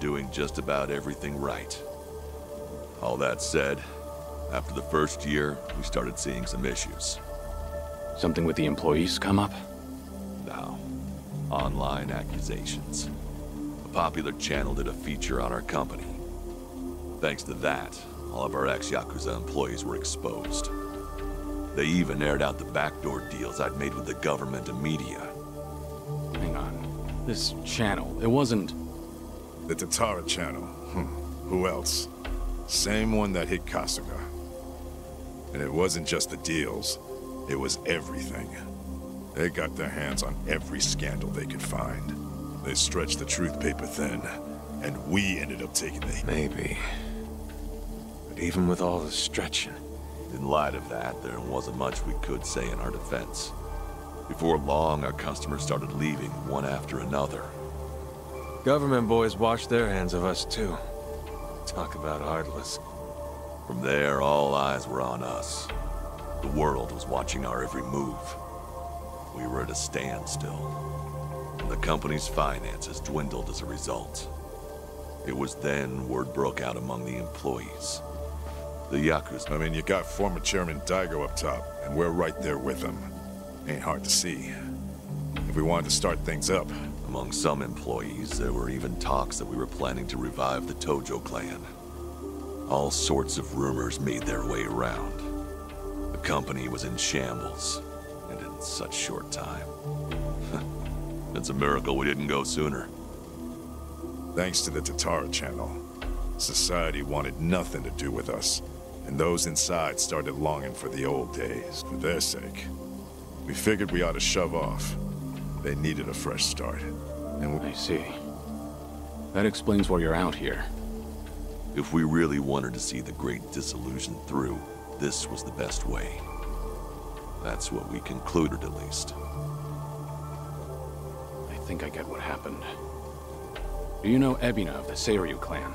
doing just about everything right. All that said, after the first year, we started seeing some issues. Something with the employees come up? No. online accusations. A popular channel did a feature on our company. Thanks to that, all of our ex-Yakuza employees were exposed. They even aired out the backdoor deals I'd made with the government and media. Hang on. This channel, it wasn't... The Tatara channel. Hmm. Who else? Same one that hit Kasuga. And it wasn't just the deals. It was everything. They got their hands on every scandal they could find. They stretched the truth paper thin, and we ended up taking the... Maybe. But even with all the stretching... In light of that, there wasn't much we could say in our defense. Before long, our customers started leaving one after another. Government boys washed their hands of us, too. Talk about heartless. From there, all eyes were on us. The world was watching our every move. We were at a standstill. And the company's finances dwindled as a result. It was then word broke out among the employees. The Yakuza... I mean, you got former Chairman Daigo up top, and we're right there with him. Ain't hard to see. If we wanted to start things up... Among some employees, there were even talks that we were planning to revive the Tojo clan. All sorts of rumors made their way around. The company was in shambles, and in such short time. it's a miracle we didn't go sooner. Thanks to the Tatara channel, society wanted nothing to do with us, and those inside started longing for the old days, for their sake. We figured we ought to shove off. They needed a fresh start. And I see. That explains why you're out here. If we really wanted to see the Great Dissolution through, this was the best way. That's what we concluded, at least. I think I get what happened. Do you know Ebina of the Seiryu clan?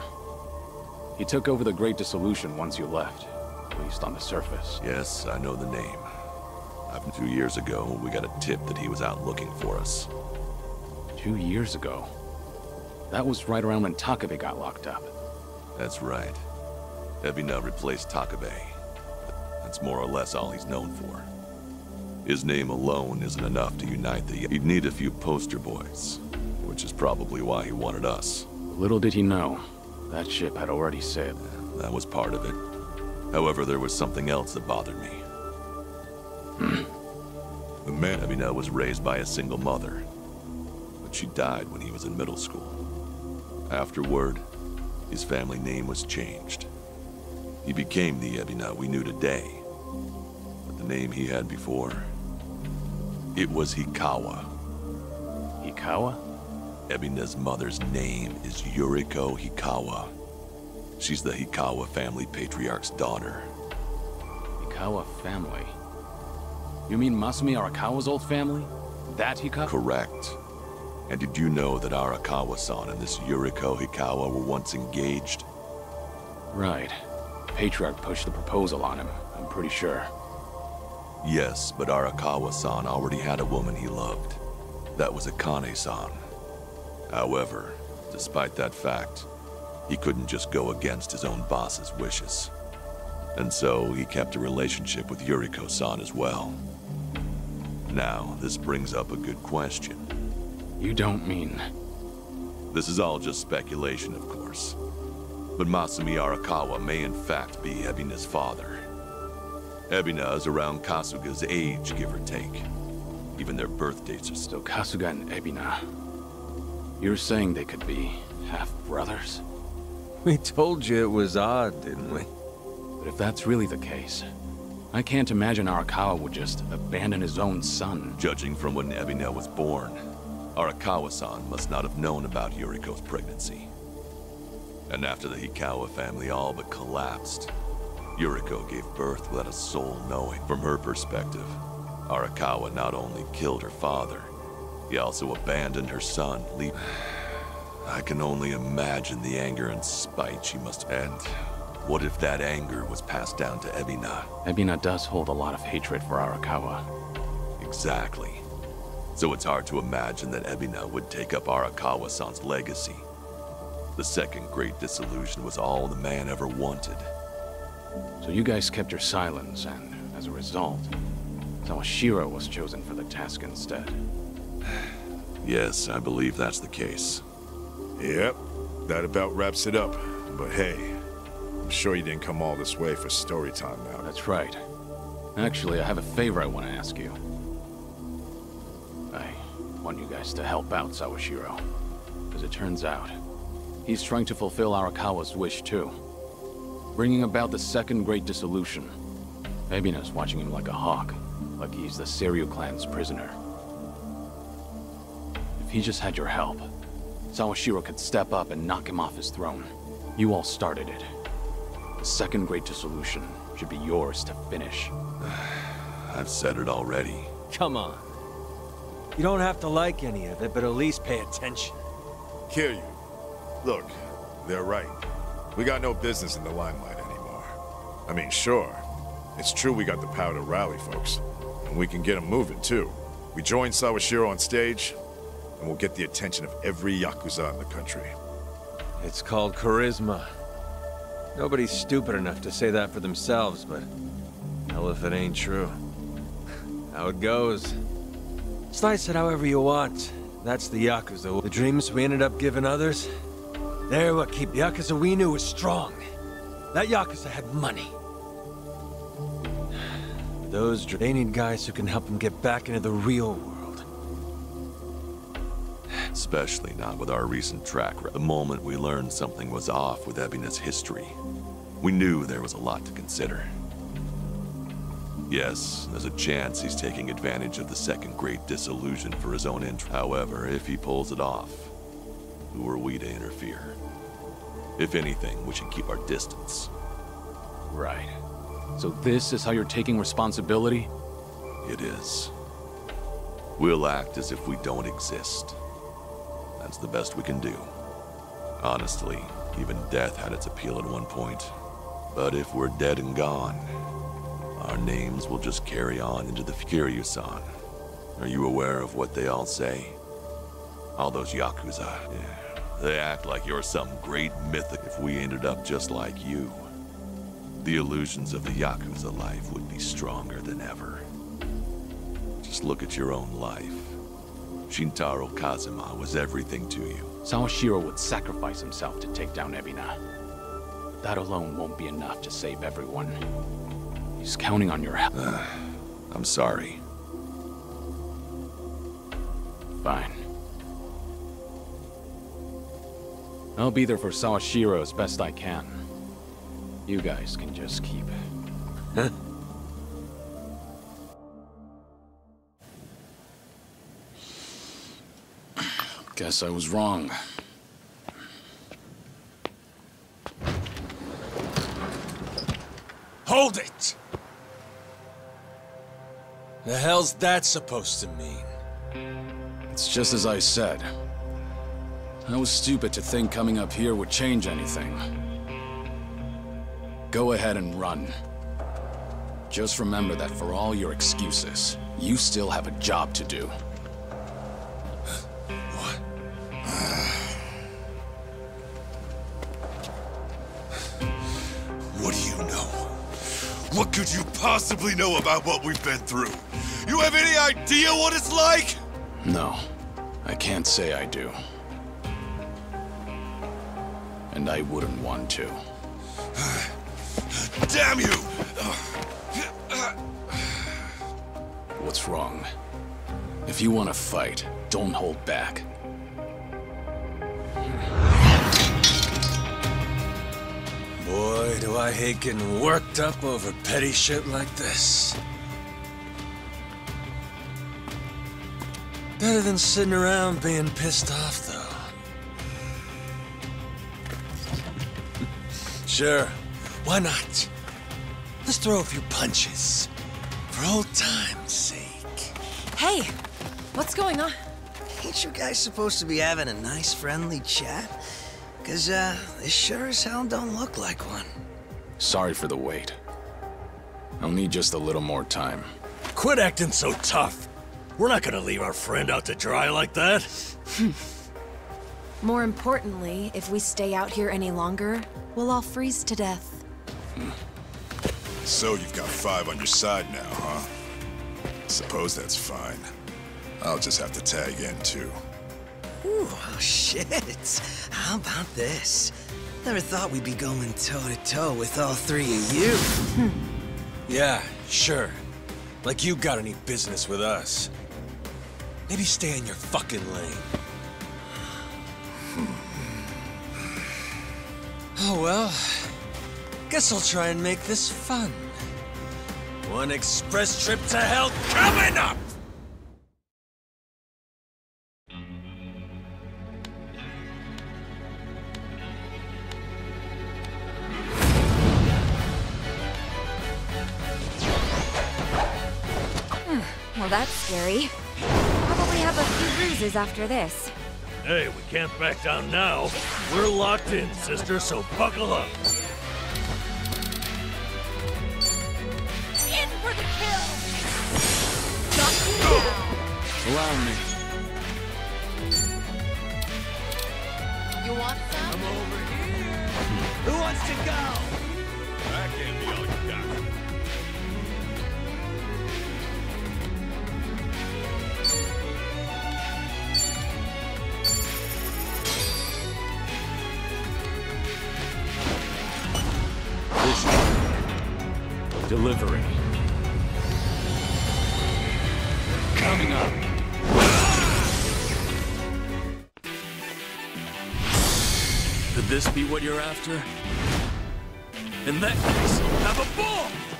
He took over the Great Dissolution once you left, at least on the surface. Yes, I know the name. Two years ago, we got a tip that he was out looking for us. Two years ago? That was right around when Takabe got locked up. That's right. Ebina replaced Takabe. That's more or less all he's known for. His name alone isn't enough to unite the... He'd need a few poster boys, which is probably why he wanted us. Little did he know, that ship had already sailed. That was part of it. However, there was something else that bothered me. The man Ebina was raised by a single mother, but she died when he was in middle school. Afterward, his family name was changed. He became the Ebina we knew today. But the name he had before, it was Hikawa. Hikawa? Ebina's mother's name is Yuriko Hikawa. She's the Hikawa family patriarch's daughter. Hikawa family? You mean Masumi Arakawa's old family? That Hikawa? Correct. And did you know that Arakawa-san and this Yuriko Hikawa were once engaged? Right. Patriarch pushed the proposal on him, I'm pretty sure. Yes, but Arakawa-san already had a woman he loved. That was Akane-san. However, despite that fact, he couldn't just go against his own boss's wishes. And so he kept a relationship with Yuriko-san as well. Now, this brings up a good question. You don't mean... This is all just speculation, of course. But Masumi Arakawa may in fact be Ebina's father. Ebina is around Kasuga's age, give or take. Even their birth dates are still... Kasuga and Ebina... You're saying they could be half-brothers? We told you it was odd, didn't we? But if that's really the case, I can't imagine Arakawa would just abandon his own son. Judging from when Ebina was born, Arakawa-san must not have known about Yuriko's pregnancy. And after the Hikawa family all but collapsed, Yuriko gave birth without a soul knowing. From her perspective, Arakawa not only killed her father, he also abandoned her son. I can only imagine the anger and spite she must... And what if that anger was passed down to Ebina? Ebina does hold a lot of hatred for Arakawa. Exactly. So it's hard to imagine that Ebina would take up Arakawa-san's legacy. The second great dissolution was all the man ever wanted. So you guys kept your silence, and as a result, Sawashiro was chosen for the task instead. Yes, I believe that's the case. Yep, that about wraps it up. But hey, I'm sure you didn't come all this way for story time now. That's right. Actually, I have a favor I want to ask you. I want you guys to help out Sawashiro. As it turns out, he's trying to fulfill Arakawa's wish too. Bringing about the second great dissolution. Ebina's watching him like a hawk, like he's the Seiryu clan's prisoner. If he just had your help, Sawashiro could step up and knock him off his throne. You all started it. The second great dissolution should be yours to finish. I've said it already. Come on. You don't have to like any of it, but at least pay attention. Kiryu, look, they're right. We got no business in the limelight anymore. I mean, sure, it's true we got the power to rally folks, and we can get them moving too. We join Sawashiro on stage, and we'll get the attention of every Yakuza in the country. It's called charisma. Nobody's stupid enough to say that for themselves, but hell if it ain't true. How it goes. Slice it however you want. That's the Yakuza. The dreams we ended up giving others, they're what keep Yakuza we knew was strong. That Yakuza had money. Those they need guys who can help them get back into the real world. Especially not with our recent track record. The moment we learned something was off with Ebina's history, we knew there was a lot to consider. Yes, there's a chance he's taking advantage of the second great dissolution for his own interest. However, if he pulls it off, who are we to interfere? If anything, we should keep our distance. Right. So this is how you're taking responsibility? It is. We'll act as if we don't exist. That's the best we can do. Honestly, even death had its appeal at one point. But if we're dead and gone, our names will just carry on into the Kiryu-san. Are you aware of what they all say? All those Yakuza. Yeah. They act like you're some great mythic if we ended up just like you. The illusions of the Yakuza life would be stronger than ever. Just look at your own life. Shintaro Kazama was everything to you. Sawashiro would sacrifice himself to take down Ebina. That alone won't be enough to save everyone. He's counting on your help. Uh, I'm sorry. Fine. I'll be there for Sawashiro as best I can. You guys can just keep... Guess I was wrong. Hold it! The hell's that supposed to mean? It's just as I said. I was stupid to think coming up here would change anything. Go ahead and run. Just remember that for all your excuses, you still have a job to do. What could you possibly know about what we've been through? You have any idea what it's like? No, I can't say I do. And I wouldn't want to. Damn you! What's wrong? If you want to fight, don't hold back. Boy, do I hate getting worked up over petty shit like this. Better than sitting around being pissed off, though. sure, why not? Let's throw a few punches. For old time's sake. Hey, what's going on? Ain't you guys supposed to be having a nice, friendly chat? Cause, uh, this sure as hell don't look like one. Sorry for the wait. I'll need just a little more time. Quit acting so tough. We're not gonna leave our friend out to dry like that. More importantly, if we stay out here any longer, we'll all freeze to death. So you've got five on your side now, huh? Suppose that's fine. I'll just have to tag in too. Ooh, oh shit. How about this? Never thought we'd be going toe-to-toe with all three of you. Hmm. Yeah, sure. Like you got any business with us. Maybe stay in your fucking lane. Hmm. oh well. Guess I'll try and make this fun. One express trip to hell coming up! Scary. Probably have a few bruises after this. Hey, we can't back down now. We're locked in, sister, so buckle up. In for the kill! Got you now! Allow me. You want some? Come over here. Who wants to go? That can't be all you got. Delivery. Coming up. Could this be what you're after? In that case, have a ball!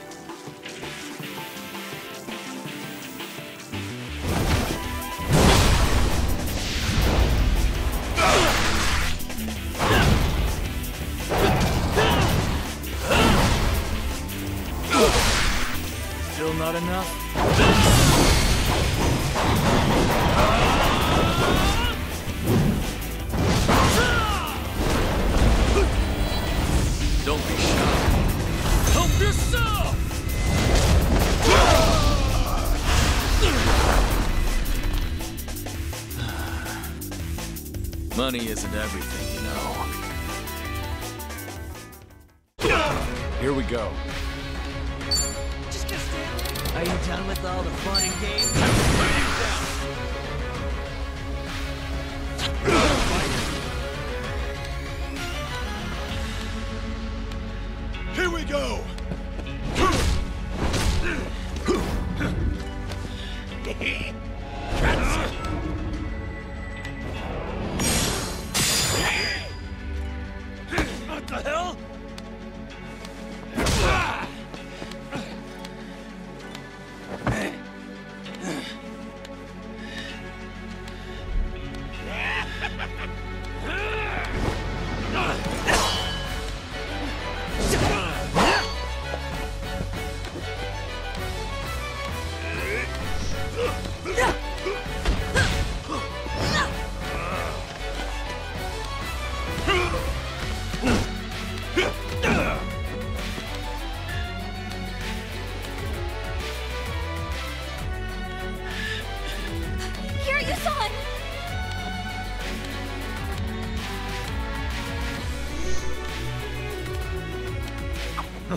Not enough? Don't be shy. Help yourself! Money isn't everything, you know. Here we go.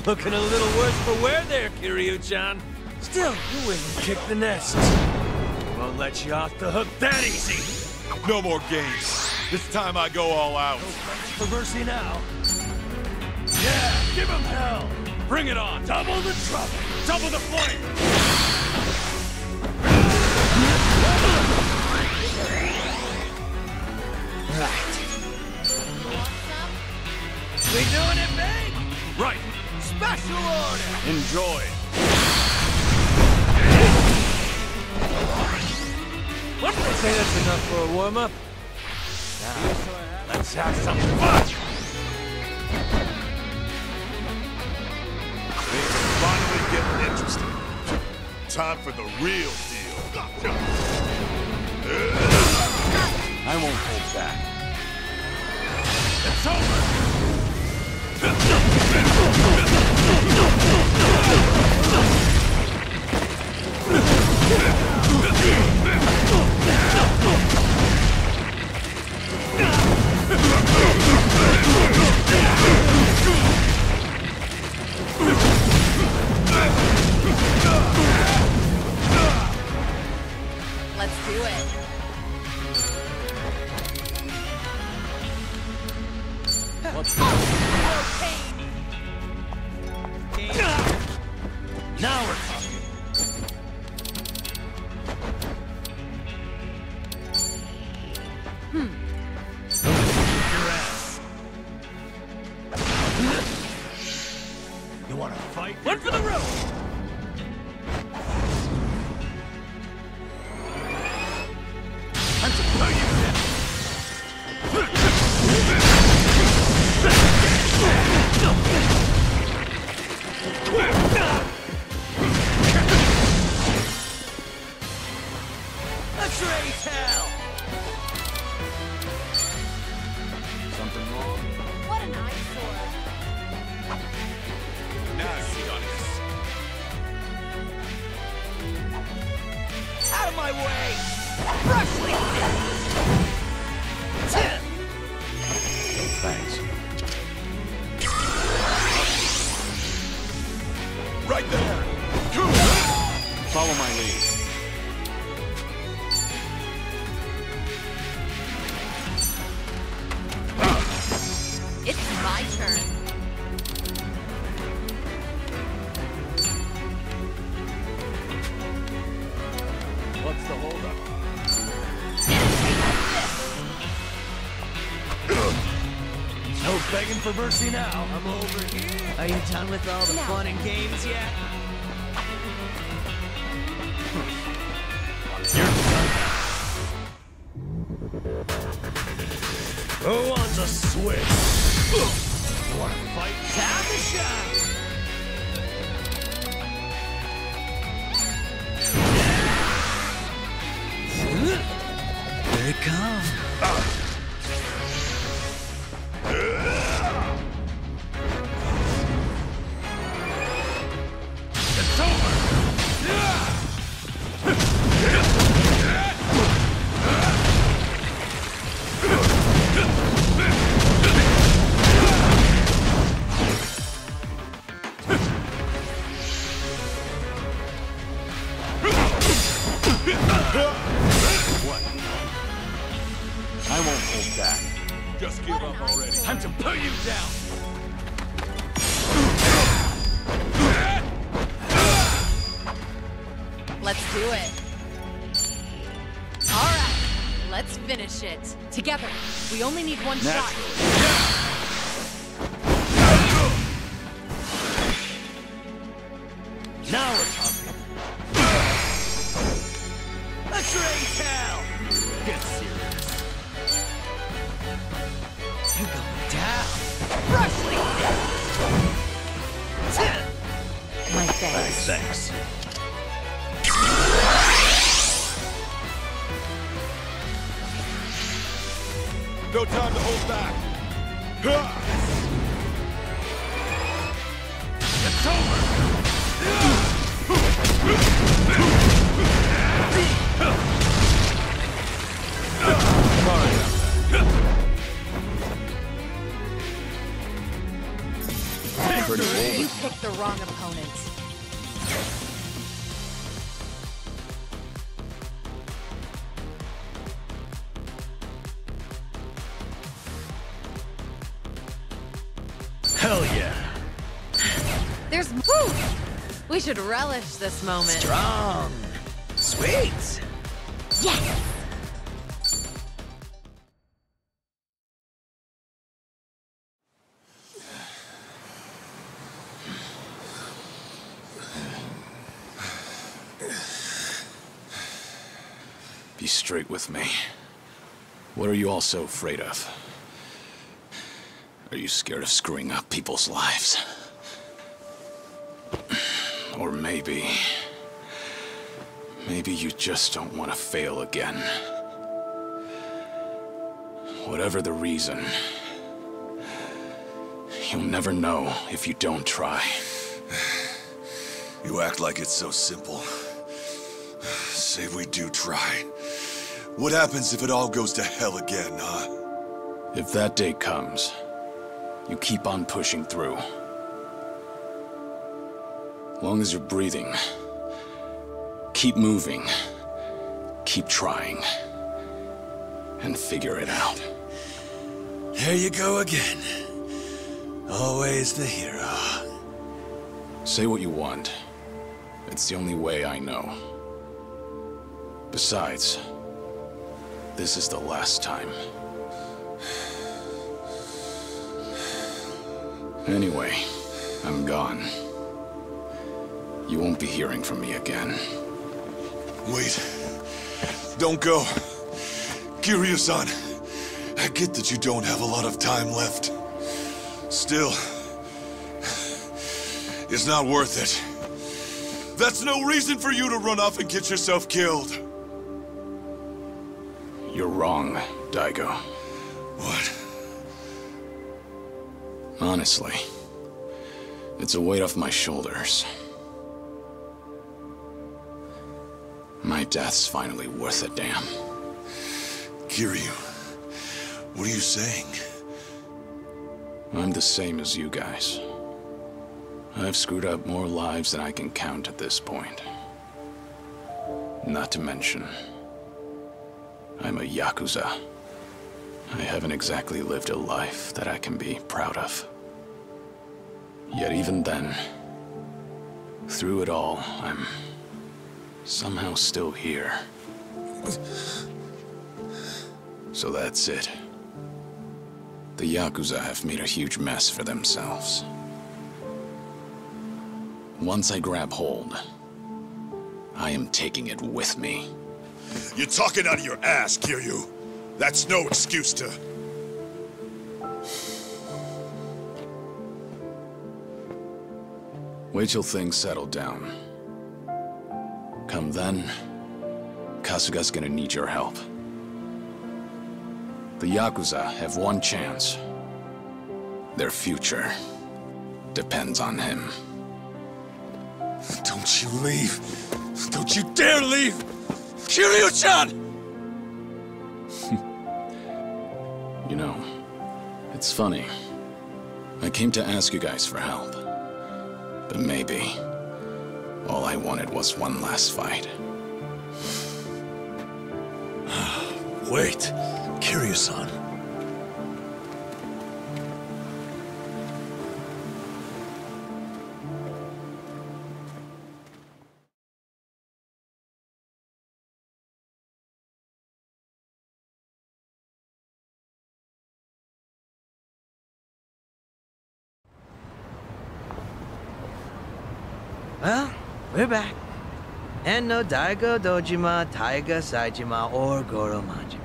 Looking a little worse for wear there, Kiryu-chan. Still, you wouldn't kick the nest. Won't let you off the hook that easy. No more games. This time I go all out. For mercy now. Yeah, give him hell! Bring it on! Double the trouble! Double the flame! We doing it big? Special order! Enjoy! What they say that's enough for a warm-up? Now, let's have some fun! Things are finally getting interesting. Time for the real deal. I won't hold back. It's over! Yeah. For mercy now. I'm over here. Are you done with all the fun and games yet? Who wants a switch? You wanna fight? Time to shine! Here it comes. It's Let's do it. All right, let's finish it. Together. We only need one shot. Old. You picked the wrong opponent. Hell yeah! There's. Whew! We should relish this moment. Strong. Sweet. Yes! Straight with me. What are you all so afraid of? Are you scared of screwing up people's lives? Or maybe... Maybe you just don't want to fail again. Whatever the reason, you'll never know if you don't try. You act like it's so simple. Say we do try. What happens if it all goes to hell again, huh? If that day comes, you keep on pushing through. Long as you're breathing, keep moving, keep trying, and figure it out. There you go again. Always the hero. Say what you want. It's the only way I know. Besides, this is the last time. Anyway, I'm gone. You won't be hearing from me again. Wait. Don't go. Kiryu-san, I get that you don't have a lot of time left. Still, it's not worth it. That's no reason for you to run off and get yourself killed. You're wrong, Daigo. What? Honestly, it's a weight off my shoulders. My death's finally worth a damn. Kiryu, what are you saying? I'm the same as you guys. I've screwed up more lives than I can count at this point. Not to mention, I'm a Yakuza. I haven't exactly lived a life that I can be proud of. Yet even then, through it all, I'm somehow still here. So that's it. The Yakuza have made a huge mess for themselves. Once I grab hold, I am taking it with me. You're talking out of your ass, Kiryu. That's no excuse to... Wait till things settle down. Come then, Kasuga's gonna need your help. The Yakuza have one chance. Their future depends on him. Don't you leave. Don't you dare leave! Kiryu-chan! You know, it's funny. I came to ask you guys for help. But maybe, all I wanted was one last fight. Wait, Kiryu-san. No Daigo Dojima, Taiga Saejima, or Goro Majima.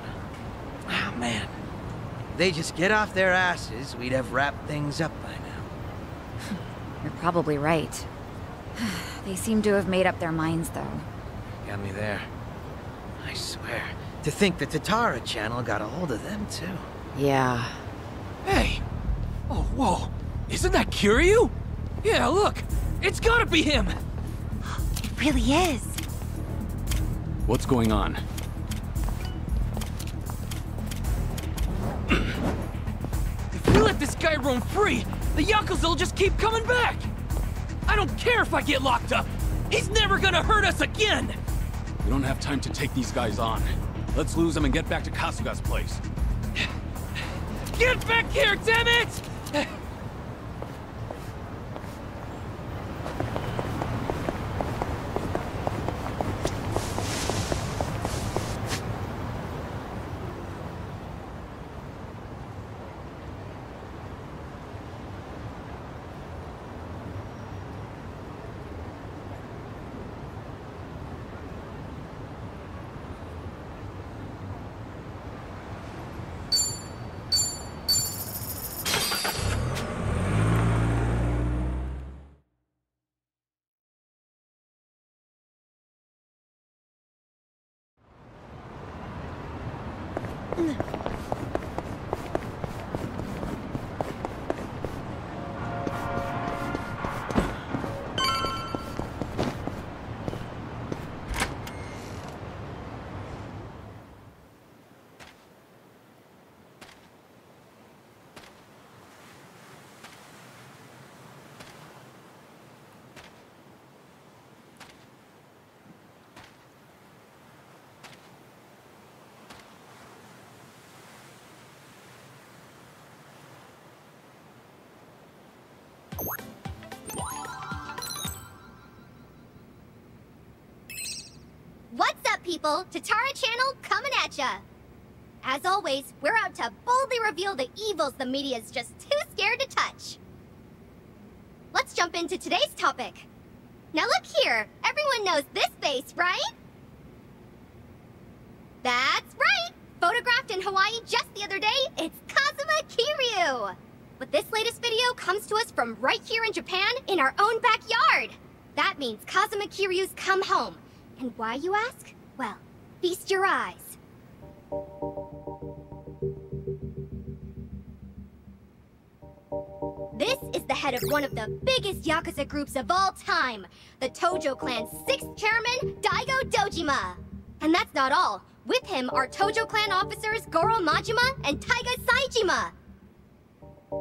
Ah, man. If they just get off their asses, we'd have wrapped things up by now. You're probably right. they seem to have made up their minds, though. Got me there. I swear. To think the Tatara channel got a hold of them, too. Yeah. Hey! Oh, whoa! Isn't that Kiryu? Yeah, look! It's gotta be him! It really is. What's going on? If we let this guy roam free, the Yakuza will just keep coming back! I don't care if I get locked up! He's never gonna hurt us again! We don't have time to take these guys on. Let's lose them and get back to Kasuga's place. Get back here, damn it! People, Tatara Channel coming at ya! As always, we're out to boldly reveal the evils the media's just too scared to touch. Let's jump into today's topic. Now look here, everyone knows this face, right? That's right! Photographed in Hawaii just the other day, it's Kazuma Kiryu! But this latest video comes to us from right here in Japan, in our own backyard! That means Kazuma Kiryu's come home. And why, you ask? Well, feast your eyes. This is the head of one of the biggest Yakuza groups of all time, the Tojo clan's sixth chairman, Daigo Dojima. And that's not all. With him are Tojo clan officers Goro Majima and Taiga Saejima.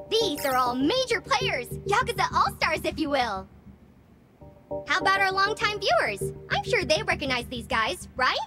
These are all major players, Yakuza all-stars if you will. How about our longtime viewers? I'm sure they recognize these guys, right?